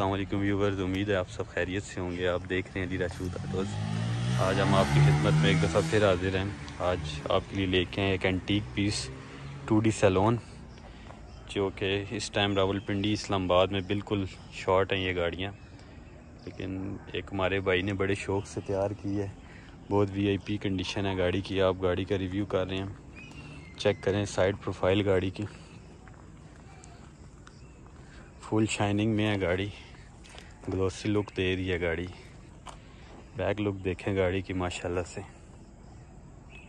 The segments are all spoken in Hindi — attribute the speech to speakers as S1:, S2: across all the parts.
S1: वालेकुम व्यूवर्स उम्मीद है आप सब खैरियत से होंगे। आप देख रहे हैं दी राशूद आटोज़ आज हम आपकी खिदमत में एक दफ़ा फिर हाजिर हैं। आज आपके लिए लेके हैं एक antique piece to the saloon जो कि इस टाइम रावलपिंडी, इस्लामाबाद में बिल्कुल शॉर्ट हैं ये गाड़ियाँ। लेकिन एक हमारे भाई ने बड़े शौक़ से तैयार की है। बहुत वीआईपी कंडीशन है गाड़ी की। आप गाड़ी का रिव्यू कर रहे हैं। चेक करें साइड प्रोफ़ाइल गाड़ी की। फुल शाइनिंग में है गाड़ी। ग्लोसी लुक दे रही है गाड़ी। बैक लुक देखें गाड़ी की माशाल्लाह से।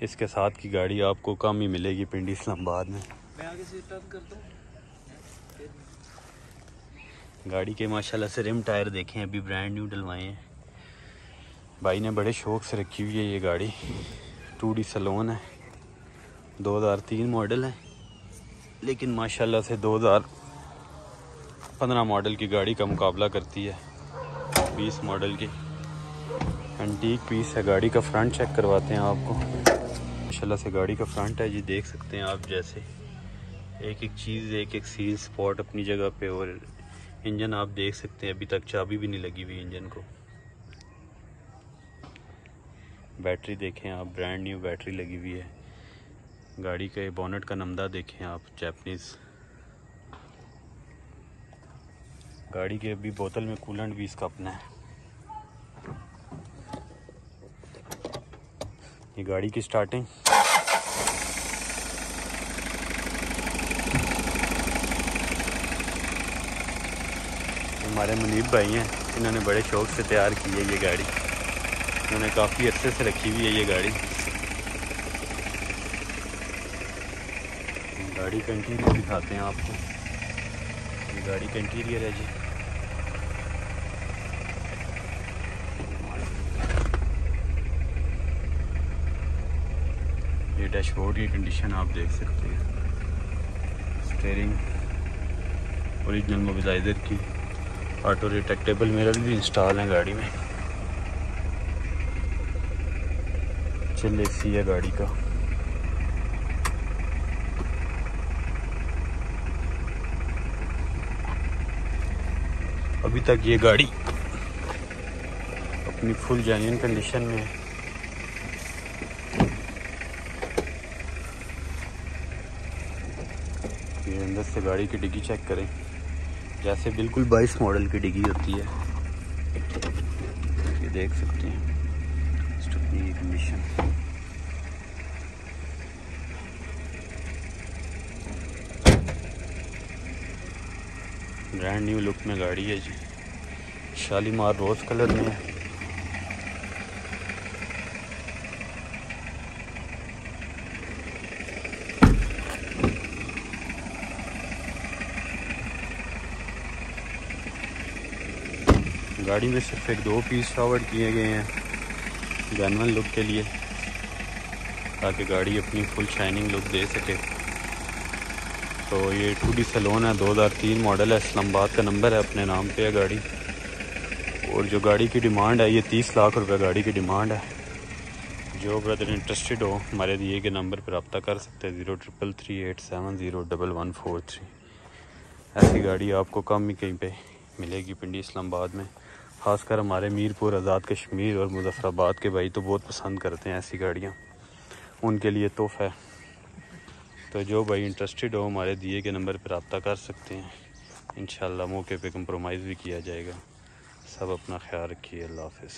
S1: इसके साथ की गाड़ी आपको कम ही मिलेगी पिंडी इस्लामाबाद में।
S2: मैं आगे से टर्न कर
S3: गाड़ी के माशाल्लाह से रिम टायर देखें अभी ब्रांड न्यू डलवाए हैं। भाई ने बड़े शौक से रखी हुई है ये गाड़ी। टू डी सलोन है। 2003 मॉडल है। लेकिन माशाल्लाह से 2015 मॉडल की गाड़ी का मुकाबला करती है। 20 मॉडल की। एंटीक पीस है गाड़ी का फ्रंट चेक करवाते हैं आपको। माशाल्लाह से गाड़ी का फ्रंट है जी देख सकते हैं आप जैसे। एक एक चीज़, एक एक सील स्पॉट अपनी जगह पे और इंजन आप देख सकते हैं, अभी तक चाबी भी नहीं लगी हुई इंजन को। बैटरी देखें आप ब्रांड न्यू बैटरी लगी हुई है। गाड़ी के बोनट का नमदा देखें आप जैपनीज़ गाड़ी के अभी बोतल में कूलेंट भी इसका अपना है। ये गाड़ी की स्टार्टिंग हमारे मुनीब भाई हैं, इन्होंने बड़े शौक से तैयार की है ये गाड़ी। इन्होंने काफ़ी अच्छे से रखी हुई है ये गाड़ी। गाड़ी का इंटीरियर दिखाते हैं आपको। ये गाड़ी का इंटीरियर है जी। डैशबोर्ड की कंडीशन आप देख सकते हैं। स्टेयरिंग ओरिजिनल मोबिलाइजर की ऑटो रिटेक्टेबल मिरर भी इंस्टॉल है गाड़ी में। चिल एसी है गाड़ी का। अभी तक ये गाड़ी अपनी फुल जेन्यून कंडीशन में है। ये अंदर से गाड़ी की डिग्गी चेक करें। जैसे बिल्कुल 22 मॉडल की डिग्गी होती है। ये देख सकते हैं। कंडीशन ब्रांड न्यू लुक में गाड़ी है जी। शालीमार रोज़ कलर में है। गाड़ी में सिर्फ़ एक दो पीस फॉरवर्ड किए गए हैं जानवर लुक के लिए, ताकि गाड़ी अपनी फुल शाइनिंग लुक दे सके। तो ये टू डी सलोन है 2003 मॉडल है, इस्लामाबाद का नंबर है अपने नाम पे है गाड़ी। और जो गाड़ी की डिमांड है, ये 30 लाख रुपए गाड़ी की डिमांड है। जो ब्रदर इंटरेस्टेड हो, हमारे दिए के नंबर पर रब्ता कर सकते हैं zero triple three eight seven zero double one four three ऐसी गाड़ी आपको कम ही कहीं पे मिलेगी पिंडी इस्लामाबाद में। ख़ासकर हमारे मीरपुर, आज़ाद कश्मीर और मुजफ़राबाद के भाई तो बहुत पसंद करते हैं ऐसी गाड़ियाँ। उनके लिए तोहफ़ा है। तो जो भाई इंटरेस्टेड हो, हमारे दिए के नंबर पर रबता कर सकते हैं। इन मौके पर कंप्रोमाइज़ भी किया जाएगा। सब अपना ख्याल रखिए। अल्लाह हाफिज़।